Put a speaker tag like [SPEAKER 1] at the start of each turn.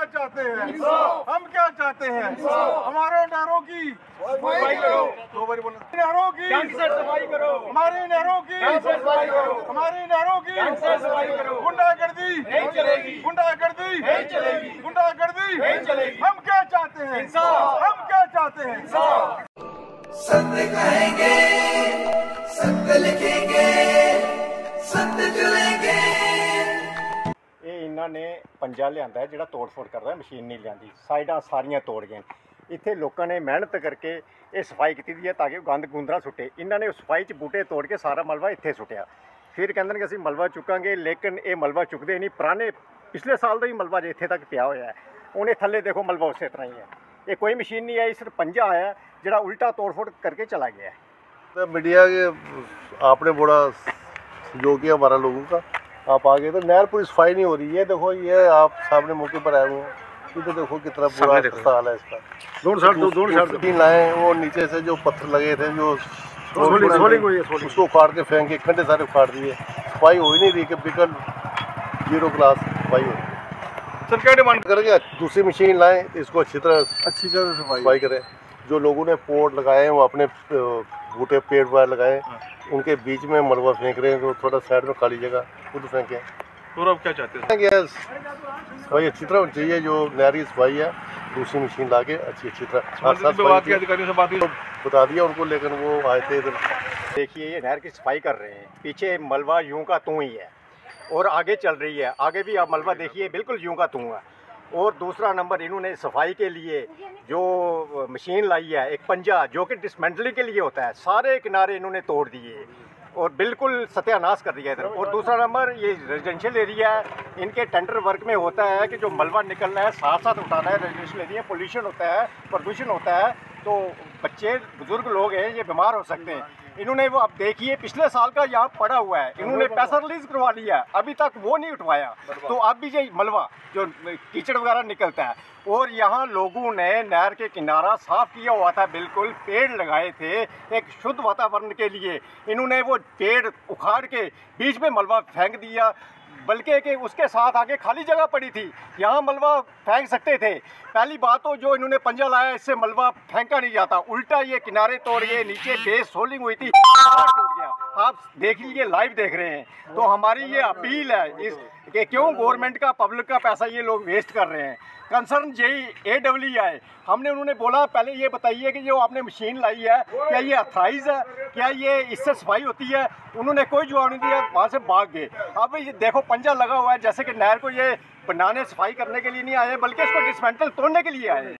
[SPEAKER 1] क्या चाहते हैं? हम क्या चाहते हैं? हमारे नहरों की दो बारी बोलो नहरों की
[SPEAKER 2] ढंग सफ़ाई करो.
[SPEAKER 1] हमारी नहरों की
[SPEAKER 2] ढंग सफ़ाई करो.
[SPEAKER 1] हमारी नहरों की
[SPEAKER 2] ढंग से सफ़ाई करो.
[SPEAKER 1] गुंडागर्दी
[SPEAKER 2] नहीं चलेगी.
[SPEAKER 1] गुंडागर्दी
[SPEAKER 2] नहीं चलेगी.
[SPEAKER 1] गुंडागर्दी
[SPEAKER 2] नहीं चलेगी.
[SPEAKER 1] हम क्या चाहते हैं? हम क्या चाहते हैं?
[SPEAKER 3] सत्य कहेंगे सत्य लिखेंगे सत्य
[SPEAKER 4] ਇਹ ਇਹਨਾਂ ਨੇ ਪੰਜਾ ਲਿਆਂਦਾ ਹੈ ਜਿਹੜਾ ਤੋੜ-ਫੋੜ ਕਰਦਾ ਹੈ, ਮਸ਼ੀਨ ਨਹੀਂ ਲਿਆਂਦੀ ਸਾਈਡਾਂ ਸਾਰੀਆਂ ਤੋੜ ਗਏ ਇੱਥੇ ਲੋਕਾਂ ਨੇ ਮਿਹਨਤ ਕਰਕੇ ਇਹ ਸਫਾਈ ਕੀਤੀ ਦੀ ਹੈ ਤਾਂ ਕਿ ਗੰਦ ਗੁੰਦਰਾ ਸੁੱਟੇ ਇਹਨਾਂ ਨੇ ਸਫਾਈ 'ਚ ਬੂਟੇ ਤੋੜ ਕੇ ਸਾਰਾ ਮਲਬਾ ਇੱਥੇ ਸੁੱਟਿਆ ਫਿਰ ਕਹਿੰਦੇ ਨੇ ਕਿ ਅਸੀਂ ਮਲਬਾ ਚੁੱਕਾਂਗੇ ਲੇਕਿਨ ਇਹ ਮਲਬਾ ਚੁੱਕਦੇ ਨਹੀਂ ਪੁਰਾਣੇ ਪਿਛਲੇ ਸਾਲ ਦਾ ਹੀ ਮਲਬਾ ਜੇ ਇੱਥੇ ਤੱਕ ਪਿਆ ਹੋਇਆ ਹੈ ਉਹਨੇ ਥੱਲੇ ਦੇਖੋ ਮਲਬਾ ਉਸੇ ਤਰ੍ਹਾਂ ਹੀ ਹੈ ਇਹ ਕੋਈ ਮਸ਼ੀਨ ਨਹੀਂ ਆਈ ਸਿਰਫ ਪੰਜਾ ਆਇਆ ਜਿਹੜਾ ਉਲਟਾ ਤੋੜ-ਫੋੜ ਕਰਕੇ ਚਲਾ ਗਿਆ ਹੈ
[SPEAKER 5] तो मीडिया के आपने बड़ा सहयोग किया हमारा लोगों का आप आगे तो नहर पूरी सफ़ाई नहीं हो रही है। देखो ये आप सामने मौके पर आए हुए हैं। ये तो देखो कितना बुरा हाल है इसका।
[SPEAKER 4] दोनों
[SPEAKER 5] लाए वो नीचे से जो पत्थर लगे थे जो
[SPEAKER 4] है,
[SPEAKER 5] उसको उखाड़ के फेंक के खंडे सारे उखाड़ दिए। सफ़ाई हो ही नहीं रही कि बिकल ज़ीरो क्लास सफ़ाई हो रही
[SPEAKER 1] सर क्या डिमांड?
[SPEAKER 5] करेंगे दूसरी मशीन लाएँ इसको अच्छी तरह
[SPEAKER 1] अच्छी तरह सफ़ाई।
[SPEAKER 5] सफ़ाई करें। जो लोगों ने पोट लगाए हैं वो अपने बूटे पेड़ वार लगाए
[SPEAKER 1] हाँ।
[SPEAKER 5] उनके बीच में मलबा फेंक रहे हैं तो थोड़ा साइड में खाली जगह। खुद फेंके।
[SPEAKER 1] और अब क्या चाहते हैं?
[SPEAKER 5] गैस सफ़ाई अच्छी तरह होनी चाहिए जो नहर सफ़ाई है दूसरी मशीन ला के अच्छी अच्छी तरह।
[SPEAKER 1] से बात
[SPEAKER 5] बता दिया उनको लेकिन वो आए थे इधर।
[SPEAKER 4] देखिए ये नहर की सफ़ाई कर रहे हैं। पीछे मलबा यूँ का तू ही है और आगे चल रही है। आगे भी आप मलबा देखिए बिल्कुल यूँ का तू है। और दूसरा नंबर इन्होंने सफ़ाई के लिए जो मशीन लाई है एक पंजा जो कि डिसमेंटलिंग के लिए होता है सारे किनारे इन्होंने तोड़ दिए। और बिल्कुल सत्यानाश कर दिया इधर। और दूसरा नंबर, ये रेजिडेंशियल एरिया है। इनके टेंडर वर्क में होता है कि जो मलबा निकलना है साथ साथ उठाना है रेजिडेंशियल एरिया पोल्यूशन होता है, प्रदूषण होता है। तो बच्चे, बुज़ुर्ग लोग हैं, ये बीमार हो सकते हैं। इन्होंने वो अब देखिए पिछले साल का यहाँ पड़ा हुआ है। इन्होंने पैसा रिलीज़ करवा लिया है। अभी तक वो नहीं उठवाया। तो अब भी ये मलबा जो कीचड़ वगैरह निकलता है और यहाँ लोगों ने नहर के किनारा साफ़ किया हुआ था बिल्कुल पेड़ लगाए थे एक शुद्ध वातावरण के लिए। इन्होंने वो पेड़ उखाड़ के बीच में मलबा फेंक दिया। बल्कि कि उसके साथ आगे खाली जगह पड़ी थी। यहाँ मलबा फेंक सकते थे। पहली बात तो जो इन्होंने पंजा लाया, इससे मलबा फेंका नहीं जाता। उल्टा ये किनारे तोड़ ये नीचे बेस सोलिंग हुई थी टूट गया। आप देख लीजिए लाइव देख रहे हैं। तो हमारी ये अपील है, इस कि क्यों गवर्नमेंट का पब्लिक का पैसा ये लोग वेस्ट कर रहे हैं? कंसर्न जेई ए डब्ल्यू आई हमने उन्होंने बोला, पहले ये बताइए कि जो आपने मशीन लाई है, क्या ये अथराइज है? क्या ये इससे सफ़ाई होती है? उन्होंने कोई जवाब नहीं दिया, वहाँ से भाग गए। अब ये देखो, पंजा लगा हुआ है, जैसे कि नहर को ये बनाने, सफ़ाई करने के लिए नहीं आए, बल्कि इसको डिसमेंटल तोड़ने के लिए आए।